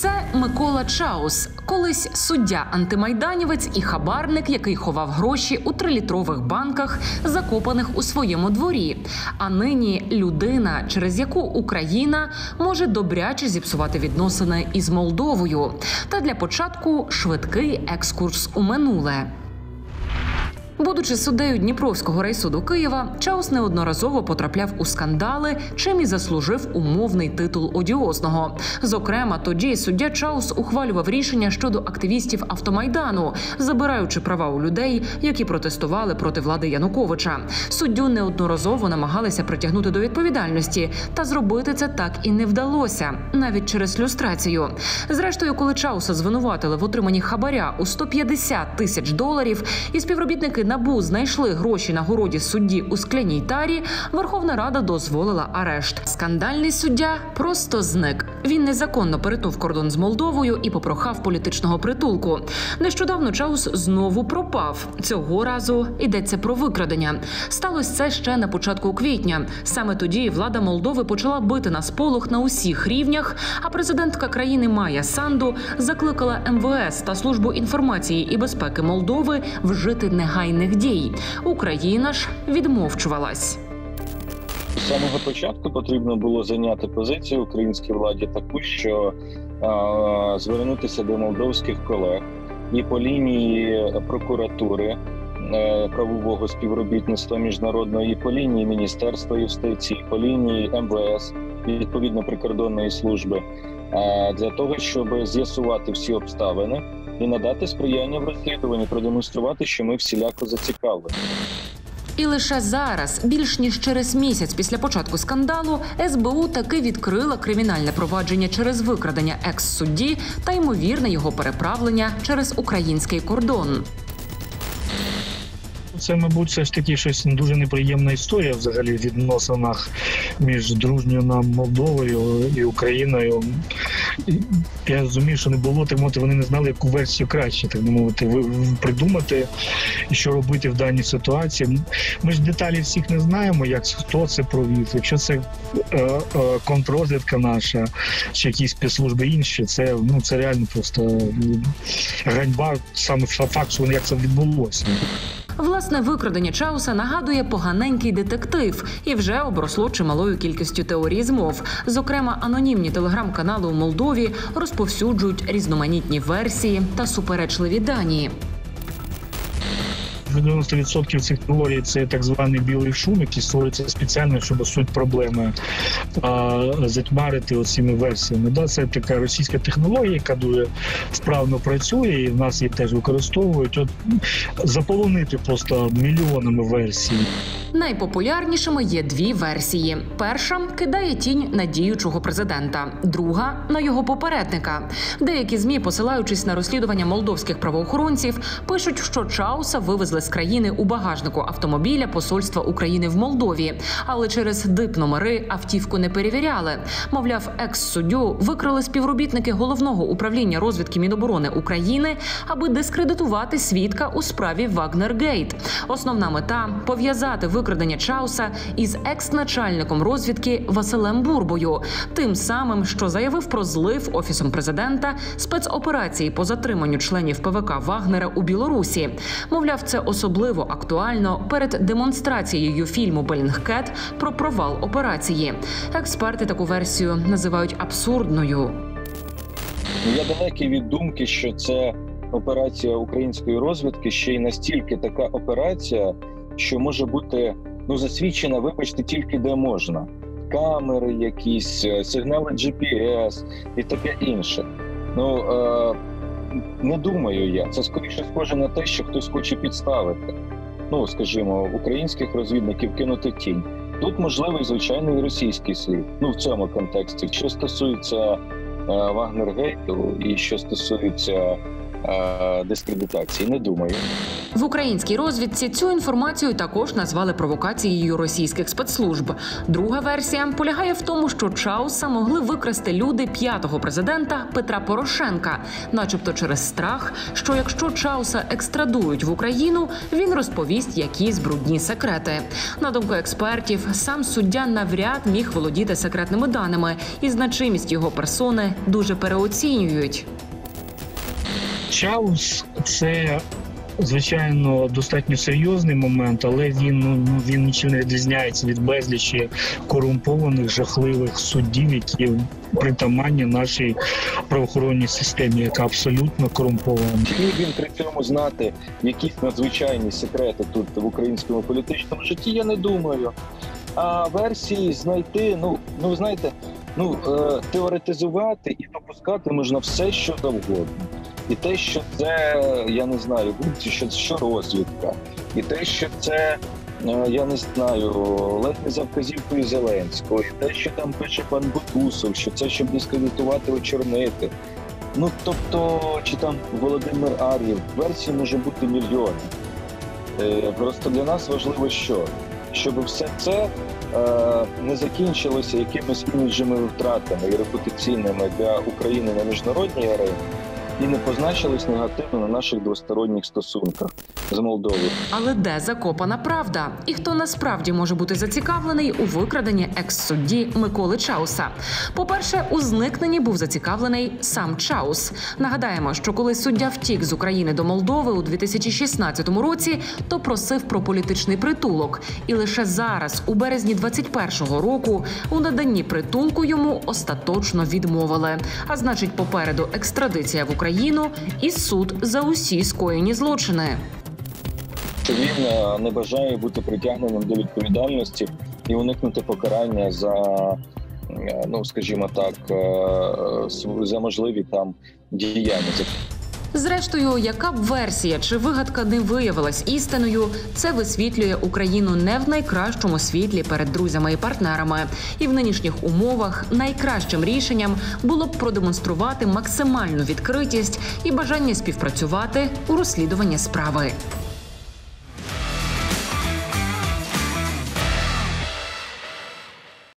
Це Микола Чаус, колись суддя антимайданівець і хабарник, який ховав гроші у трилітрових банках, закопаних у своєму дворі. А нині людина, через яку Україна може добряче зіпсувати відносини із Молдовою. Та для початку швидкий екскурс у минуле. Будучи суддею Дніпровського райсуду Києва, Чаус неодноразово потрапляв у скандали, чим і заслужив умовний титул одіозного. Зокрема, тоді суддя Чаус ухвалював рішення щодо активістів автомайдану, забираючи права у людей, які протестували проти влади Януковича. Суддю неодноразово намагалися притягнути до відповідальності, та зробити це так і не вдалося, навіть через люстрацію. Зрештою, коли Чауса звинуватили в отриманні хабаря у 150 тисяч доларів, і співробітники НАБУ знайшли гроші на городі судді у скляній тарі, Верховна Рада дозволила арешт. Скандальний суддя просто зник. Він незаконно перетнув кордон з Молдовою і попрохав політичного притулку. Нещодавно Чаус знову пропав. Цього разу йдеться про викрадення. Сталося це ще на початку квітня. Саме тоді влада Молдови почала бити на сполох на усіх рівнях. А президентка країни Майя Санду закликала МВС та службу інформації і безпеки Молдови вжити негайних дій. Україна ж відмовчувалась. З самого початку потрібно було зайняти позицію українській владі таку, що а, звернутися до молдовських колег і по лінії прокуратури е, правового співробітництва міжнародного, і по лінії Міністерства юстиції, і по лінії МВС, відповідно прикордонної служби, е, для того, щоб з'ясувати всі обставини і надати сприяння в розслідуванні, продемонструвати, що ми всіляко зацікавлені. І лише зараз, більш ніж через місяць після початку скандалу, СБУ таки відкрила кримінальне провадження через викрадення екс-судді та ймовірне його переправлення через український кордон. Це, мабуть, все ж таки щось дуже неприємна історія взагалі в відносинах між дружньою нам Молдовою і Україною. Я розумію, що не було так вони не знали, яку версію краще, так би мовити, ви- ви- придумати і що робити в даній ситуації. Ми ж деталі всіх не знаємо, як хто це провів. Якщо це е, е, контррозвідка наша чи якісь спецслужби інші, це ну це реально просто ганьба саме факт, що як це відбулося. Власне, викрадення Чауса нагадує поганенький детектив і вже обросло чималою кількістю теорій змов. Зокрема, анонімні телеграм-канали у Молдові розповсюджують різноманітні версії та суперечливі дані. 90% цих теорій це так званий білий шум, який створюється спеціально, щоб суть проблеми а, затьмарити оціми версіями. Да, це така російська технологія, яка дуже вправно працює, і в нас її теж використовують. От заполонити просто мільйонами версій. Найпопулярнішими є дві версії: перша кидає тінь на діючого президента, друга на його попередника. Деякі змі, посилаючись на розслідування молдовських правоохоронців, пишуть, що Чауса вивезли з країни у багажнику автомобіля посольства України в Молдові, але через дип номери автівку не перевіряли. Мовляв, екс-суддю викрили співробітники головного управління розвідки Міноборони України, аби дискредитувати свідка у справі Вагнергейт. Основна мета пов'язати викрадення Чауса із екс-начальником розвідки Василем Бурбою, тим самим, що заявив про злив офісом президента спецоперації по затриманню членів ПВК Вагнера у Білорусі. Мовляв, це особливо актуально перед демонстрацією фільму Белінгкет про провал операції. Експерти таку версію називають абсурдною. Я далекий від думки, що це операція української розвідки ще й настільки така операція, що може бути ну засвідчена, вибачте, тільки де можна. Камери, якісь е, сигнали GPS і таке інше. Ну е, не думаю я. Це скоріше схоже на те, що хтось хоче підставити. Ну, скажімо, українських розвідників кинути тінь. Тут можливий звичайно і російський слід. Ну в цьому контексті. Що стосується е, Вагнергейту і що стосується дискредитації. Не думаю. В українській розвідці цю інформацію також назвали провокацією російських спецслужб. Друга версія полягає в тому, що Чауса могли викрасти люди п'ятого президента Петра Порошенка, начебто через страх, що якщо Чауса екстрадують в Україну, він розповість якісь брудні секрети. На думку експертів, сам суддя навряд міг володіти секретними даними, і значимість його персони дуже переоцінюють. Чаус це. Звичайно, достатньо серйозний момент, але він ну ну, він нічим не відрізняється від безлічі корумпованих жахливих суддів, які притаманні нашій правоохоронній системі, яка абсолютно корумпована. Міг він при цьому знати якісь надзвичайні секрети тут в українському політичному житті? Я не думаю. А версії знайти, ну ну знаєте, ну е, теоретизувати і допускати можна все, що завгодно. І те, що це я не знаю, що що розвідка, і те, що це е, я не знаю, ледь не за вказівкою Зеленського, і те, що там пише пан Бутусов, що це щоб дискредитувати, очорнити. Ну тобто, чи там Володимир Ар'єв, версій може бути мільйон. Е, Просто для нас важливо, що щоб все це е, не закінчилося якимись іміджевими втратами і репутаційними для України на міжнародній арені і не позначилось негативно на наших двосторонніх стосунках з Молдовою. Але де закопана правда? І хто насправді може бути зацікавлений у викраденні екс-судді Миколи Чауса? По-перше, у зникненні був зацікавлений сам Чаус. Нагадаємо, що коли суддя втік з України до Молдови у 2016 році, то просив про політичний притулок. І лише зараз, у березні 21-го року, у наданні притулку йому остаточно відмовили. А значить, попереду екстрадиція в Україну і суд за усі скоєні злочини. Він е, не бажає бути притягненим до відповідальності і уникнути покарання за, е, ну скажімо так, е, за можливі там діяння. Зрештою, яка б версія чи вигадка не виявилась істиною, це висвітлює Україну не в найкращому світлі перед друзями і партнерами. І в нинішніх умовах найкращим рішенням було б продемонструвати максимальну відкритість і бажання співпрацювати у розслідуванні справи.